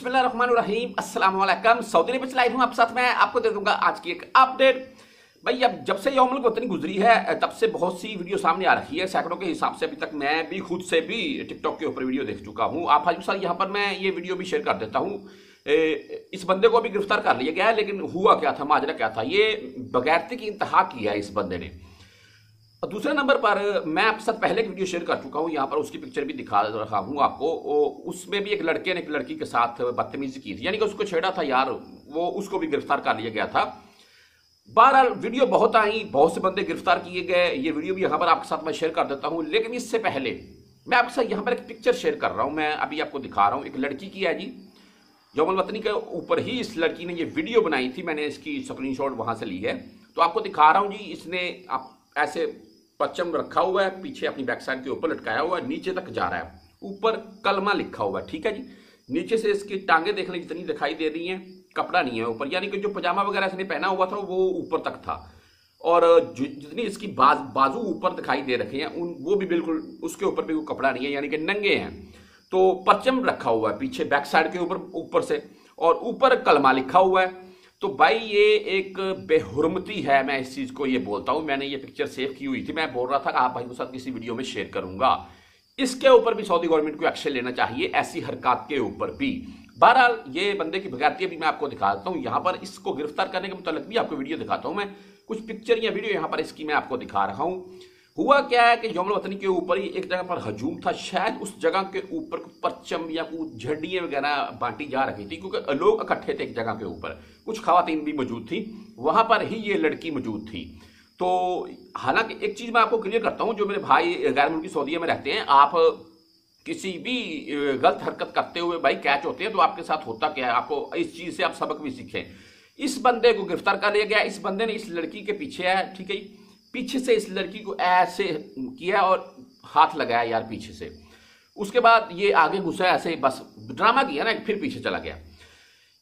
वालेकुम सऊदी अरब लाइव हूँ आप साथ में, आपको दे दूँगा आज की एक अपडेट। भाई, अब जब से यौमुल वतनी गुजरी है, तब से बहुत सी वीडियो सामने आ रही है। सैकड़ों के हिसाब से अभी तक मैं भी, खुद से भी टिकटॉक के ऊपर वीडियो देख चुका हूँ। आप हाजी सर यहाँ पर मैं ये वीडियो भी शेयर कर देता हूँ। इस बंदे को अभी गिरफ़्तार कर लिया गया है, लेकिन हुआ क्या था, माजरा क्या था, ये बगैरती की इंतहा किया है इस बंदे ने। और दूसरे नंबर पर मैं आपके साथ पहले एक वीडियो शेयर कर चुका हूँ, यहाँ पर उसकी पिक्चर भी दिखा रहा हूँ आपको। उसमें भी एक लड़के ने एक लड़की के साथ बदतमीजी की थी। यानी कि उसको छेड़ा था यार, वो उसको भी गिरफ़्तार कर लिया गया था। बहरहाल वीडियो बहुत आई, बहुत से बंदे गिरफ़्तार किए गए। ये वीडियो भी यहाँ पर आपके साथ मैं शेयर कर देता हूँ। लेकिन इससे पहले मैं आपके साथ यहाँ पर एक पिक्चर शेयर कर रहा हूँ। मैं अभी आपको दिखा रहा हूँ, एक लड़की की है जी। यौमल वतनी के ऊपर ही इस लड़की ने ये वीडियो बनाई थी। मैंने इसकी स्क्रीनशॉट वहाँ से ली है। तो आपको दिखा रहा हूँ जी, इसने आप ऐसे पच्चम रखा हुआ है पीछे अपनी बैक साइड के ऊपर लटकाया हुआ है नीचे तक जा रहा है। ऊपर कलमा लिखा हुआ है ठीक है जी? नीचे से इसकी टांगे देखने जितनी दिखाई दे रही हैं कपड़ा नहीं है ऊपर। यानी कि जो पजामा वगैरह इसने पहना हुआ था वो ऊपर तक था। और जितनी इसकी बाज, बाजू ऊपर दिखाई दे रखे हैं उन वो भी बिल्कुल उसके ऊपर भी कपड़ा नहीं है यानी कि नंगे हैं। तो परचम रखा हुआ है पीछे बैक साइड के ऊपर ऊपर से। और ऊपर कलमा लिखा हुआ है तो भाई ये एक बेहरमती है, मैं इस चीज़ को ये बोलता हूँ। मैंने ये पिक्चर सेव की हुई थी। मैं बोल रहा था आप भाई के साथ किसी वीडियो में शेयर करूँगा। इसके ऊपर भी सऊदी गवर्नमेंट को एक्शन लेना चाहिए, ऐसी हरकत के ऊपर भी। बहरहाल, ये बंदे की बगैरती भी मैं आपको दिखाता हूँ। यहाँ पर इसको गिरफ़्तार करने के मुतालिक भी आपको वीडियो दिखाता हूँ मैं। कुछ पिक्चर या वीडियो यहाँ पर इसकी मैं आपको दिखा रहा हूँ। हुआ क्या है कि यौमल वतनी के ऊपर ही एक जगह पर हजूम था, शायद उस जगह के ऊपर परचम या कुछ झंडियाँ वगैरह बांटी जा रही थी, क्योंकि लोग इकट्ठे थे एक जगह के ऊपर। कुछ खातन भी मौजूद थी, वहाँ पर ही ये लड़की मौजूद थी। तो हालाँकि एक चीज़ मैं आपको क्लियर करता हूँ, जो मेरे भाई गैर मुल्की सऊदीया में रहते हैं, आप किसी भी गलत हरकत करते हुए भाई कैच होते हैं तो आपके साथ होता क्या है? आपको इस चीज़ से आप सबक भी सीखें। इस बंदे को गिरफ़्तार कर लिया गया, इस बंदे ने इस लड़की के पीछे है ठीक है पीछे से इस लड़की को ऐसे किया और हाथ लगाया यार पीछे से। उसके बाद ये आगे घुसा ऐसे बस ड्रामा किया ना फिर पीछे चला गया।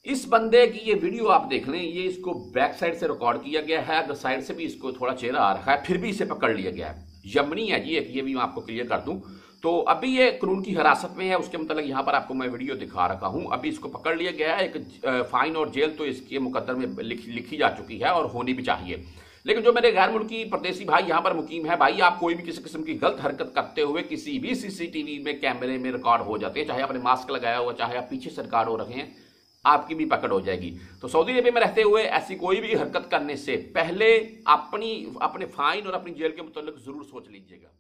इस बंदे की ये वीडियो आप देख लें ये इसको बैक साइड से रिकॉर्ड किया गया है अगर साइड से भी इसको थोड़ा चेहरा आ रखा है फिर भी इसे पकड़ लिया गया है। यमनी है जी एक ये भी मैं आपको क्लियर कर दूँ। तो अभी ये कानून की हिरासत में है उसके मतलब यहाँ पर आपको मैं वीडियो दिखा रखा हूँ। अभी इसको पकड़ लिया गया है एक फाइन और जेल तो इसके मुकदर में लिख, लिखी जा चुकी है और होनी भी चाहिए। लेकिन जो मेरे गैर मुल्की प्रदेशी भाई यहाँ पर मुकीम है, भाई, आप कोई भी किसी किस्म की गलत हरकत करते हुए किसी भी सीसीटीवी में कैमरे में रिकॉर्ड हो जाते हैं, चाहे आपने मास्क लगाया हुआ, चाहे आप पीछे से रिकॉर्ड हो रखे हैं, आपकी भी पकड़ हो जाएगी। तो सऊदी अरबिया में रहते हुए ऐसी कोई भी हरकत करने से पहले अपनी, अपने फाइन और अपनी जेल के मुतल ज़रूर सोच लीजिएगा।